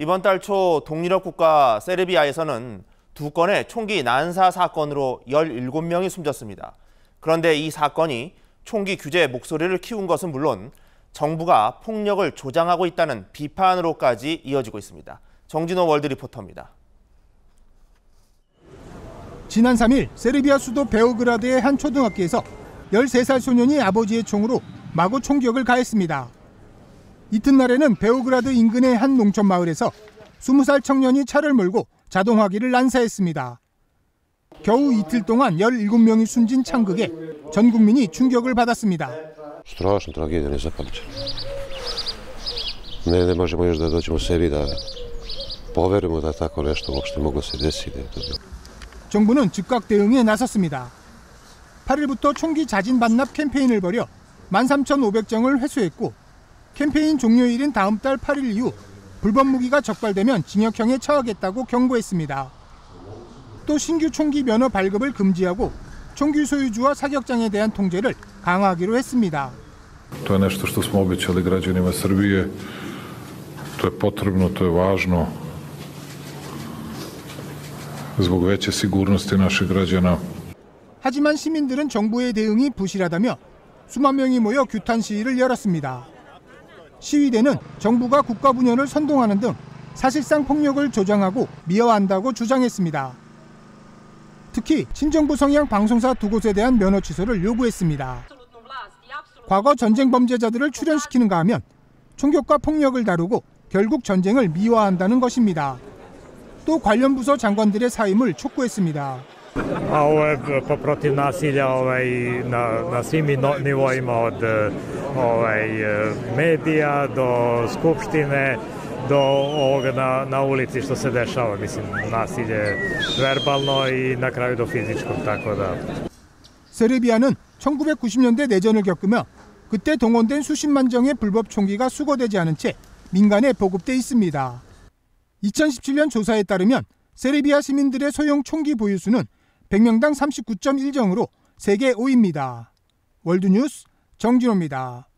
이번 달 초 동유럽 국가 세르비아에서는 두 건의 총기 난사 사건으로 17명이 숨졌습니다. 그런데 이 사건이 총기 규제 목소리를 키운 것은 물론 정부가 폭력을 조장하고 있다는 비판으로까지 이어지고 있습니다. 정진호 월드 리포터입니다. 지난 3일 세르비아 수도 베오그라드의 한 초등학교에서 13살 소년이 아버지의 총으로 마구 총격을 가했습니다. 이튿날에는 베오그라드 인근의 한 농촌 마을에서 20살 청년이 차를 몰고 자동화기를 난사했습니다. 겨우 이틀 동안 17명이 숨진 참극에 전 국민이 충격을 받았습니다. Strašna tragedija, nezapamćena. Ne, ne možemo još da dođemo sebi da poverujemo da tako nešto uopšte moglo se desiti. da je to bilo. 정부는 즉각 대응에 나섰습니다. 8일부터 총기 자진 반납 캠페인을 벌여 13,500정을 회수했고 캠페인 종료일인 다음 달 8일 이후 불법 무기가 적발되면 징역형에 처하겠다고 경고했습니다. 또 신규 총기 면허 발급을 금지하고 총기 소유주와 사격장에 대한 통제를 강화하기로 했습니다. To je nešto što smo obećali građanima Srbije. To je potrebno, to je važno zbog veće sigurnosti naših građana. 하지만 시민들은 정부의 대응이 부실하다며 수만 명이 모여 규탄 시위를 열었습니다. 시위대는 정부가 국가 분열을 선동하는 등 사실상 폭력을 조장하고 미화한다고 주장했습니다. 특히 친정부 성향 방송사 두 곳에 대한 면허 취소를 요구했습니다. 과거 전쟁 범죄자들을 출연시키는가 하면 총격과 폭력을 다루고 결국 전쟁을 미화한다는 것입니다. 또 관련 부서 장관들의 사임을 촉구했습니다. A ovo je protiv nasilja ovaj, na, na svim nivoima od eh, ovaj, eh, medija do skupštine do ovoga na, na ulici što se dešava. Mislim, nasilje verbalno i na kraju do fizičkog, tako da... 세르비아는 1990년대 내전을 겪으며 그때 동원된 수십만 정의 불법 총기가 수거되지 않은 채 민간에 보급돼 있습니다. 2017년 조사에 따르면 세르비아 시민들의 소형 총기 보유수는 100명당 39.1정으로 세계 5위입니다. 월드뉴스 정진호입니다.